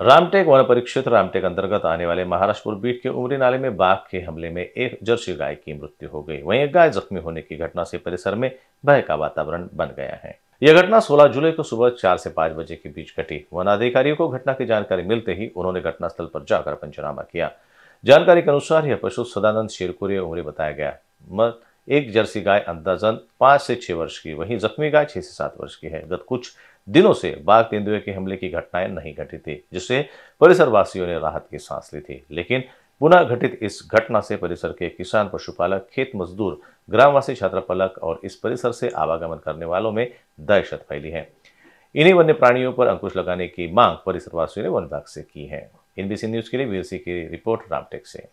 Ramtek one परिक्षेत्र रामटेक अंतर्गत आने वाले महाराष्ट्रपुर बीट के उमरी नाले में बाघ के हमले में एक जर्सी गाय की मृत्यु हो गई। वहीं एक गाय जख्मी होने की घटना से परिसर में भय का वातावरण बन गया है। यह घटना 16 जुलाई को सुबह चार से पाँच बजे के बीच घटी। वन अधिकारियों को घटना की जानकारी मिलते ही उन्होंने घटनास्थल पर जाकर पंचनामा किया। जानकारी के अनुसार यह पशु सदानंद शेरपुरी, उमरी बताया गया। एक जर्सी गाय अंदाजन पाँच से छह वर्ष की, वहीं जख्मी गाय छह से सात वर्ष की है। गत कुछ दिनों से बाघ तेंदुए के हमले की घटनाएँ नहीं घटी थी, जिससे परिसर वासियों ने राहत की सांस ली थी। लेकिन पुनः घटित इस घटना से परिसर के किसान पशुपालक, खेत मजदूर, ग्रामवासी छात्रापालक और इस परिसर से आवागमन करने वालों में दहशत फैली है। इन्हीं वन्य प्राणियों पर अंकुश लगाने की मांग परिसरवासियों ने वन विभाग से की है। एनबीसी न्यूज़ के लिए वीरसी की रिपोर्ट, रामटेक से।